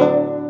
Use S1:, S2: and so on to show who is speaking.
S1: Música